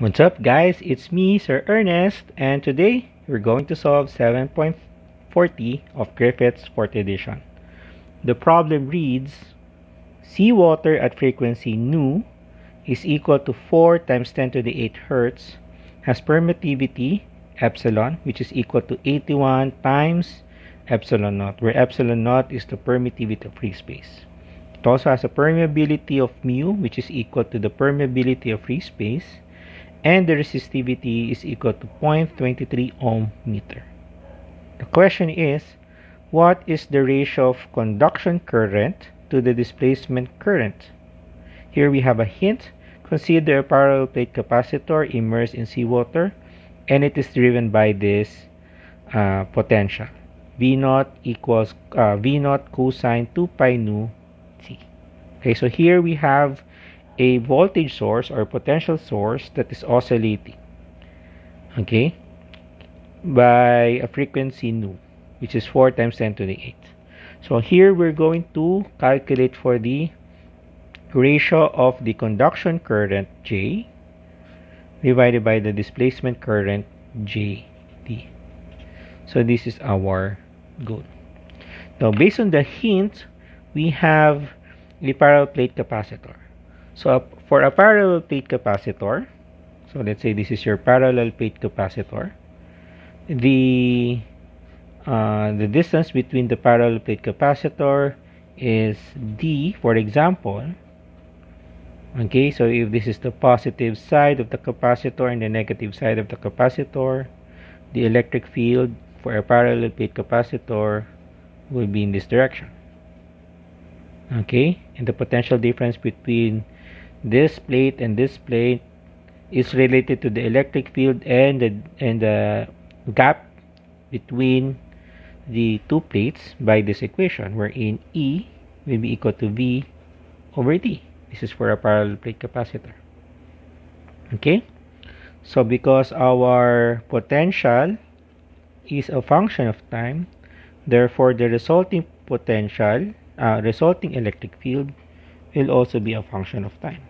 What's up guys, it's me Sir Ernest and today we're going to solve 7.40 of Griffiths' 4th edition. The problem reads Seawater at frequency nu is equal to 4 times 10 to the 8 hertz has permittivity epsilon which is equal to 81 times epsilon naught where epsilon naught is the permittivity of free space. It also has a permeability of mu which is equal to the permeability of free space and the resistivity is equal to 0.23 ohm meter. The question is, what is the ratio of conduction current to the displacement current? Here we have a hint. Consider a parallel plate capacitor immersed in seawater and it is driven by this uh, potential. V naught equals uh, V naught cosine 2 pi nu t. Okay, so here we have a voltage source or potential source that is oscillating okay by a frequency nu which is 4 times 10 to the 8 so here we're going to calculate for the ratio of the conduction current J divided by the displacement current JD so this is our goal. Now based on the hint we have the parallel plate capacitor so for a parallel plate capacitor, so let's say this is your parallel plate capacitor, the uh, the distance between the parallel plate capacitor is D, for example. Okay, so if this is the positive side of the capacitor and the negative side of the capacitor, the electric field for a parallel plate capacitor will be in this direction. Okay, and the potential difference between this plate and this plate is related to the electric field and the, and the gap between the two plates by this equation wherein E will be equal to V over D. This is for a parallel plate capacitor. Okay? So because our potential is a function of time, therefore the resulting potential, uh, resulting electric field will also be a function of time.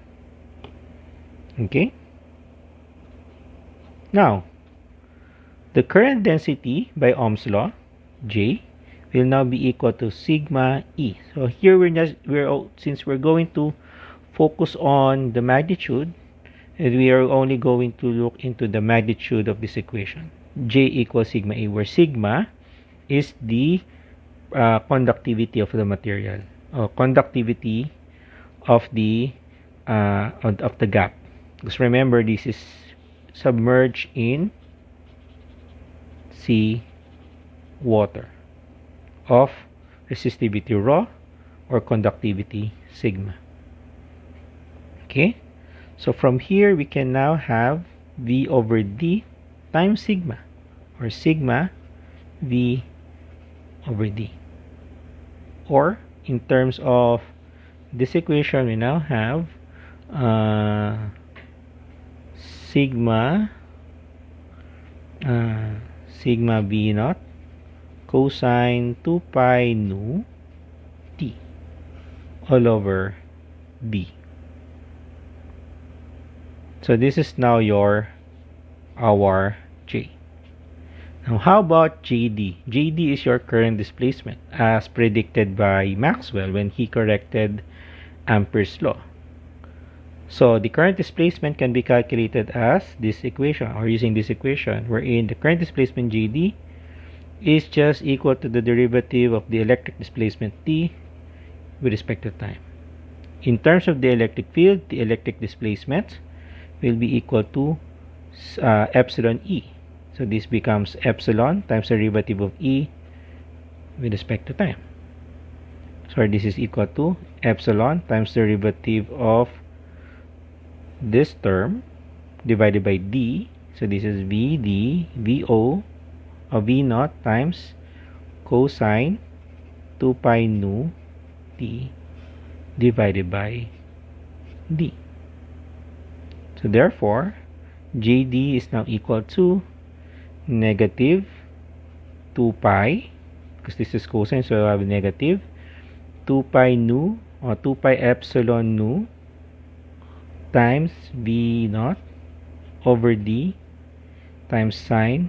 Okay? Now, the current density by Ohm's law, J, will now be equal to sigma E. So here we're just we're since we're going to focus on the magnitude, and we are only going to look into the magnitude of this equation. J equals sigma E, where sigma is the uh, conductivity of the material, or conductivity of the uh, of the gap. Because remember, this is submerged in sea water of resistivity rho or conductivity sigma. Okay, so from here we can now have V over D times sigma or sigma V over D. Or in terms of this equation, we now have uh, sigma uh, sigma b naught cosine 2 pi nu t all over b. So this is now your our J. Now how about JD? JD is your current displacement as predicted by Maxwell when he corrected Ampere's law. So the current displacement can be calculated as this equation or using this equation wherein the current displacement JD is just equal to the derivative of the electric displacement T with respect to time. In terms of the electric field, the electric displacement will be equal to uh, epsilon E. So this becomes epsilon times the derivative of E with respect to time. So this is equal to epsilon times the derivative of this term divided by d so this is vd vo of v naught times cosine 2 pi nu t divided by d so therefore jd is now equal to negative 2 pi because this is cosine so I have negative 2 pi nu or 2 pi epsilon nu times V naught over d times sine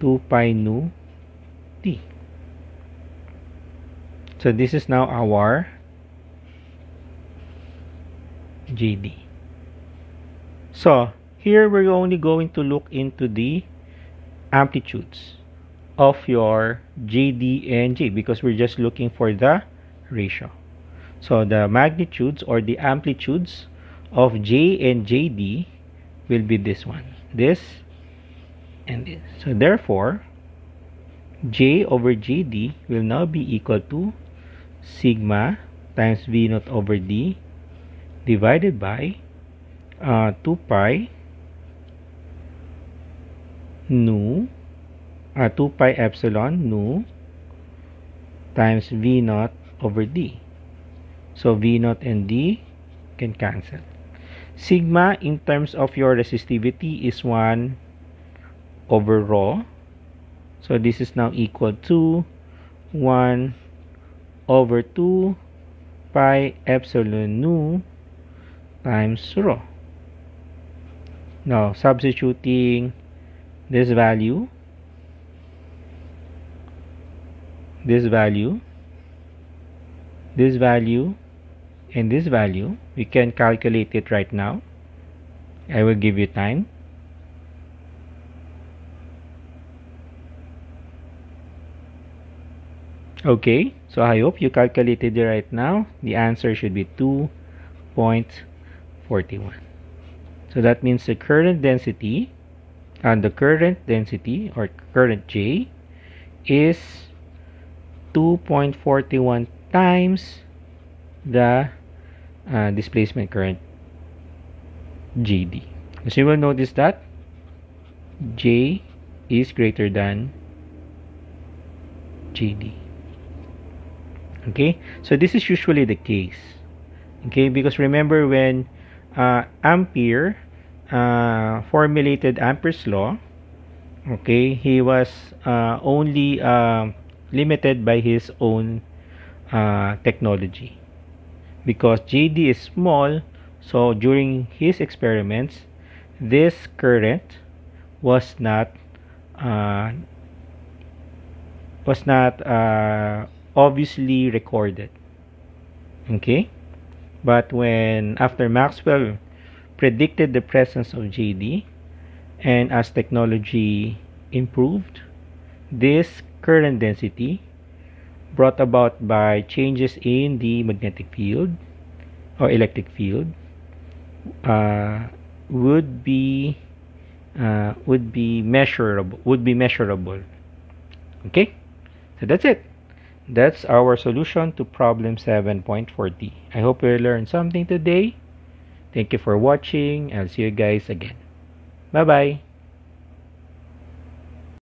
2 pi nu t. So this is now our JD. So here we're only going to look into the amplitudes of your JD and J because we're just looking for the ratio. So the magnitudes or the amplitudes of J and JD will be this one. This and this. So therefore, J over JD will now be equal to sigma times V naught over D divided by uh, 2 pi nu uh, 2 pi epsilon nu times V naught over D. So V naught and D can cancel. Sigma in terms of your resistivity is 1 over rho. So this is now equal to 1 over 2 pi epsilon nu times rho. Now substituting this value this value this value and this value. We can calculate it right now. I will give you time. Okay so I hope you calculated it right now. The answer should be 2.41 so that means the current density and the current density or current J is 2.41 times the uh, displacement current JD. As you will notice that J is greater than JD. Okay, so this is usually the case. Okay, because remember when uh, Ampere uh, formulated Ampere's law, okay, he was uh, only uh, limited by his own uh, technology. Because JD is small so during his experiments this current was not uh, was not uh, obviously recorded okay? But when after Maxwell predicted the presence of JD and as technology improved this current density brought about by changes in the magnetic field or electric field uh, would be uh, would be measurable would be measurable. Okay? So that's it. That's our solution to problem 7.40 i hope you learned something today thank you for watching. I'll see you guys again. Bye bye